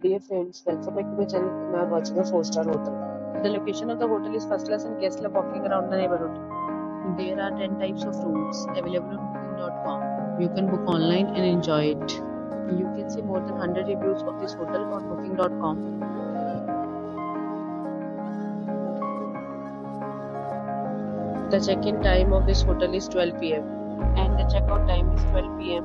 Dear friends, welcome back to my channel and watching a 4-star hotel. The location of the hotel is first class and guests love walking around the neighborhood. There are 10 types of rooms available on booking.com. You can book online and enjoy it. You can see more than 100 reviews of this hotel on booking.com. The check-in time of this hotel is 12 pm and the check-out time is 12 pm.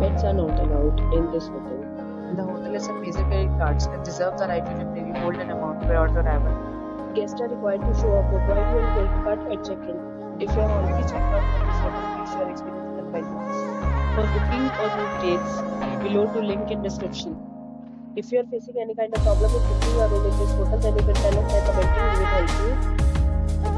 Pets are not allowed in this hotel. The hotel some major credit cards and reserves the right to temporarily hold an amount prior to arrival. Guests are required to show a photo and credit card at check-in. If you have already checked out from this hotel, please share experience with us. For booking or room dates, below to link in description. If you are facing any kind of problem with booking a room in this hotel, then you can tell us by commenting.